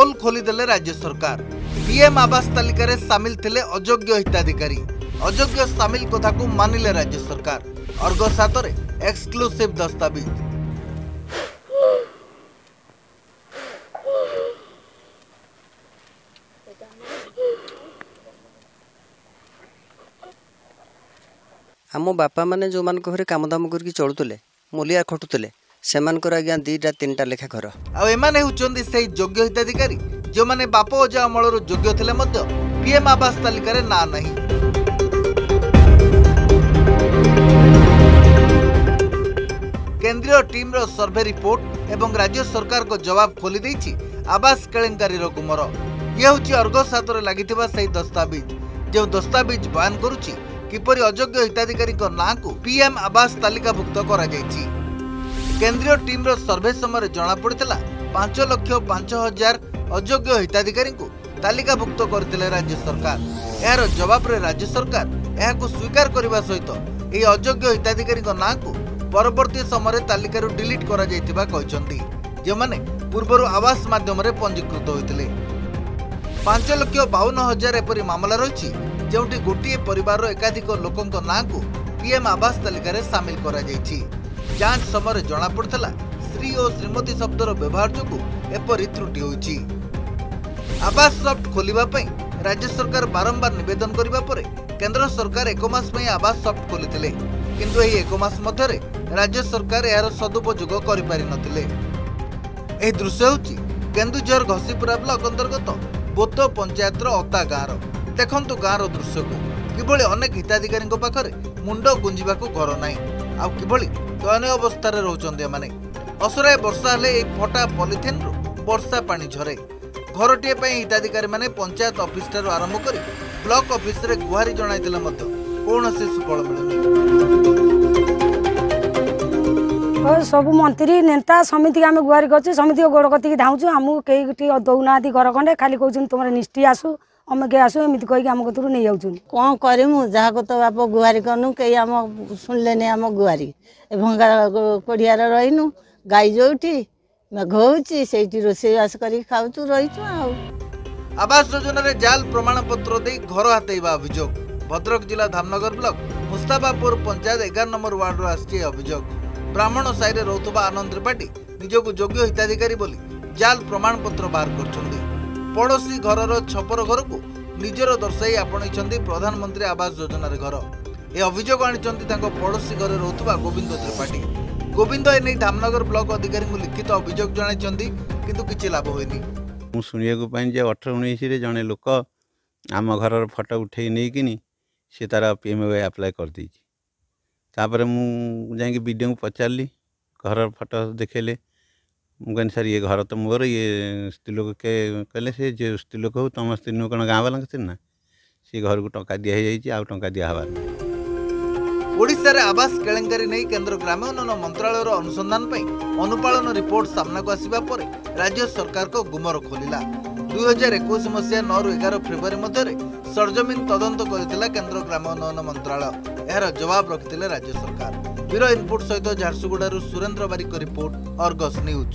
ପୋଲ ଖୋଲିଦେଲେ ରାଜ୍ୟ ସରକାର। ପିଏମ୍ ଆବାସ ତାଲିକାରେ ସାମିଲ ଥିଲେ ଅଯୋଗ୍ୟ ହିତାଧିକାରୀ। ଅଯୋଗ୍ୟ ସାମିଲ କଥାକୁ ମାନିଲେ ରାଜ୍ୟ ସରକାର। ଅର୍ଗସ ହାତରେ ଏକ୍ସକ୍ଲୁସିଭ ଦସ୍ତାବିଜ। ଆମ ବାପାମାନେ ଯେଉଁମାନଙ୍କ ଘରେ କାମଦାମ କରିକି ଚଳୁଥିଲେ ମୂଲିଆ ଖଟୁଥିଲେ ସେମାନଙ୍କର ଆଜ୍ଞା ଦୁଇଟା ତିନିଟା ଲେଖା ଘର। ଆଉ ଏମାନେ ହେଉଛନ୍ତି ସେହି ଯୋଗ୍ୟ ହିତାଧିକାରୀ ଯେଉଁମାନେ ବାପ ଅଜା ଅମଳରୁ ଯୋଗ୍ୟ ଥିଲେ ମଧ୍ୟ ପିଏମ୍ ଆବାସ ତାଲିକାରେ ନାଁ ନାହିଁ। କେନ୍ଦ୍ରୀୟ ଟିମ୍ର ସର୍ଭେ ରିପୋର୍ଟ ଏବଂ ରାଜ୍ୟ ସରକାରଙ୍କ ଜବାବ ଖୋଲି ଦେଇଛି ଆବାସ କେଳେଙ୍କାରୀର ଗୁମର। ଇଏ ହେଉଛି ଅର୍ଗସ ହାତରେ ଲାଗିଥିବା ସେହି ଦସ୍ତାବିଜ। ଯେଉଁ ଦସ୍ତାବିଜ ବୟାନ କରୁଛି କିପରି ଅଯୋଗ୍ୟ ହିତାଧିକାରୀଙ୍କ ନାଁକୁ ପିଏମ୍ ଆବାସ ତାଲିକାଭୁକ୍ତ କରାଯାଇଛି? କେନ୍ଦ୍ରୀୟ ଟିମ୍ର ସର୍ଭେ ସମୟରେ ଜଣାପଡ଼ିଥିଲା ପାଞ୍ଚ ଲକ୍ଷ ପାଞ୍ଚ ହଜାର ଅଯୋଗ୍ୟ ହିତାଧିକାରୀଙ୍କୁ ତାଲିକାଭୁକ୍ତ କରିଥିଲେ ରାଜ୍ୟ ସରକାର। ଏହାର ଜବାବରେ ରାଜ୍ୟ ସରକାର ଏହାକୁ ସ୍ୱୀକାର କରିବା ସହିତ ଏହି ଅଯୋଗ୍ୟ ହିତାଧିକାରୀଙ୍କ ନାଁକୁ ପରବର୍ତ୍ତୀ ସମୟରେ ତାଲିକାରୁ ଡିଲିଟ୍ କରାଯାଇଥିବା କହିଛନ୍ତି ଯେଉଁମାନେ ପୂର୍ବରୁ ଆବାସ ମାଧ୍ୟମରେ ପଞ୍ଜୀକୃତ ହୋଇଥିଲେ। ପାଞ୍ଚ ଲକ୍ଷ ବାଉନ ହଜାର ଏପରି ମାମଲା ରହିଛି ଯେଉଁଠି ଗୋଟିଏ ପରିବାରର ଏକାଧିକ ଲୋକଙ୍କ ନାଁକୁ ପିଏମ୍ ଆବାସ ତାଲିକାରେ ସାମିଲ କରାଯାଇଛି। ଯାଞ୍ଚ ସମୟରେ ଜଣାପଡ଼ିଥିଲା ଶ୍ରୀ ଓ ଶ୍ରୀମତୀ ଶବ୍ଦର ବ୍ୟବହାର ଯୋଗୁଁ ଏପରି ତ୍ରୁଟି ହୋଇଛି। ଆବାସ ସଫ୍ଟ ଖୋଲିବା ପାଇଁ ରାଜ୍ୟ ସରକାର ବାରମ୍ବାର ନିବେଦନ କରିବା ପରେ କେନ୍ଦ୍ର ସରକାର ଏକ ମାସ ପାଇଁ ଆବାସ ସଫ୍ଟ ଖୋଲିଥିଲେ। କିନ୍ତୁ ଏହି ଏକ ମାସ ମଧ୍ୟରେ ରାଜ୍ୟ ସରକାର ଏହାର ସଦୁପଯୋଗ କରିପାରିନଥିଲେ। ଏହି ଦୃଶ୍ୟ ହେଉଛି କେନ୍ଦୁଝର ଘସିପୁରା ବ୍ଲକ ଅନ୍ତର୍ଗତ ବୋତ ପଞ୍ଚାୟତର ଅତା ଗାଁର। ଦେଖନ୍ତୁ ଗାଁର ଦୃଶ୍ୟକୁ। କିଭଳି ଅନେକ ହିତାଧିକାରୀଙ୍କ ପାଖରେ ମୁଣ୍ଡ ଗୁଞ୍ଜିବାକୁ ଘର ନାହିଁ। ଆଉ କିଭଳି ଦୟନୀୟ ଅବସ୍ଥାରେ ରହୁଛନ୍ତି ଏମାନେ? ଅସରାଏ ବର୍ଷା ହେଲେ ଏହି ଫଟା ପଲିଥିନ୍ରୁ ବର୍ଷା ପାଣି ଝରେ। ଘରଟିଏ ପାଇଁ ହିତାଧିକାରୀମାନେ ପଞ୍ଚାୟତ ଅଫିସଠାରୁ ଆରମ୍ଭ କରି ବ୍ଲକ ଅଫିସରେ ଗୁହାରି ଜଣାଇଥିଲେ ମଧ୍ୟ କୌଣସି ସୁଫଳ ମିଳୁନି। ସବୁ ମନ୍ତ୍ରୀ ନେତା ସମିତିକି ଆମେ ଗୁହାରି କରୁଛୁ ସମିତିକ ଗୋଡ଼ କତିକି ଧାଉଁଛୁ। ଆମକୁ କେହି ଦେଉନାହାନ୍ତି ଘର ଖଣ୍ଡେ ଖାଲି କହୁଛନ୍ତି ତୁମର ନିଷ୍ଠି ଆସୁ। ଅମକେ ଆସୁ ଏମିତି କହିକି ଆମ କତରୁ ନେଇଯାଉଛନ୍ତି କ'ଣ କରିମୁ? ଯାହାକୁ ତ ବାପ ଗୁହାରି କନୁ କେହି ଆମ ଶୁଣିଲେନି ଆମ ଗୁହାରି। ଏ ଭଙ୍ଗା କୋଡ଼ିଆରେ ରହିନୁ ଗାଈ ଯୋଉଠି ମେଘ ହେଉଛି ସେଇଠି ରୋଷେଇବାସ କରିକି ଖାଉଛୁ ରହିଛୁ ଆଉ। ଆବାସ ଯୋଜନାରେ ଜାଲ ପ୍ରମାଣପତ୍ର ଦେଇ ଘର ହାତେଇବା ଅଭିଯୋଗ। ଭଦ୍ରକ ଜିଲ୍ଲା ଧାମନଗର ବ୍ଲକ ମୁସ୍ତାବାପୁର ପଞ୍ଚାୟତ ଏଗାର ନମ୍ବର ୱାର୍ଡରୁ ଆସିଛି ଏହି ଅଭିଯୋଗ। ବ୍ରାହ୍ମଣ ସାହିରେ ରହୁଥିବା ଆନନ୍ଦ ତ୍ରିପାଠୀ ନିଜକୁ ଯୋଗ୍ୟ ହିତାଧିକାରୀ ବୋଲି ଜାଲ ପ୍ରମାଣପତ୍ର ବାହାର କରିଛନ୍ତି। ପଡ଼ୋଶୀ ଘରର ଛପର ଘରକୁ ନିଜର ଦର୍ଶାଇ ଆପଣେଇଛନ୍ତି ପ୍ରଧାନମନ୍ତ୍ରୀ ଆବାସ ଯୋଜନାରେ ଘର। ଏ ଅଭିଯୋଗ ଆଣିଛନ୍ତି ତାଙ୍କ ପଡ଼ୋଶୀ ଘରେ ରହୁଥିବା ଗୋବିନ୍ଦ ତ୍ରିପାଠୀ। ଗୋବିନ୍ଦ ଏନେଇ ଧାମନଗର ବ୍ଲକ ଅଧିକାରୀଙ୍କୁ ଲିଖିତ ଅଭିଯୋଗ ଜଣାଇଛନ୍ତି କିନ୍ତୁ କିଛି ଲାଭ ହୋଇନି। ମୁଁ ଶୁଣିବାକୁ ପାଇନି ଯେ ଅଠର ଉଣେଇଶରେ ଜଣେ ଲୋକ ଆମ ଘରର ଫଟୋ ଉଠେଇ ନେଇକିନି ସେ ତାର ପି ଏମ୍ ୱାଇ ଆପ୍ଲାଏ କରିଦେଇଛି। ତାପରେ ମୁଁ ଯାଇକି ବିଡ଼ିଓଙ୍କୁ ପଚାରିଲି ଘରର ଫଟୋ ଦେଖେଇଲେ ମୁଁ କହିଲି ସାର୍ ଇଏ ଘର ତ ମୋର ଇଏ ସ୍ତ୍ରୀ ଲୋକ କେ କହିଲେ ସେ ଯେ ସ୍ତ୍ରୀ ଲୋକ ହଉ ତମ ସ୍ତ୍ରୀ ନୁହଁ କ'ଣ ଗାଁ ବାଲାଙ୍କ ସ୍ତ୍ରୀ ନା? ସେ ଘରକୁ ଟଙ୍କା ଦିଆ ହେଇଯାଇଛି ଆଉ ଟଙ୍କା ଦିଆହେବାର ନାହିଁ। ଓଡ଼ିଶାରେ ଆବାସ କେଳେଙ୍କାରୀ ନେଇ କେନ୍ଦ୍ର ଗ୍ରାମ୍ୟ ଉନ୍ନୟନ ମନ୍ତ୍ରାଳୟର ଅନୁସନ୍ଧାନ ପାଇଁ ଅନୁପାଳନ ରିପୋର୍ଟ ସାମ୍ନାକୁ ଆସିବା ପରେ ରାଜ୍ୟ ସରକାରଙ୍କ ଗୁମର ଖୋଲିଲା। ଦୁଇ ହଜାର ଏକୋଇଶ ମସିହା ନଅରୁ ଏଗାର ଫେବୃଆରୀ ମଧ୍ୟରେ ସରଜମିନ ତଦନ୍ତ କରିଥିଲା କେନ୍ଦ୍ର ଗ୍ରାମ୍ୟ ଉନ୍ନୟନ ମନ୍ତ୍ରାଳୟ। ଏହାର ଜବାବ ରଖିଥିଲେ ରାଜ୍ୟ ସରକାର। ବ୍ୟୁରୋ ଇନପୁଟ ସହିତ ଝାରସୁଗୁଡ଼ାରୁ Surendra Barik report Argus news.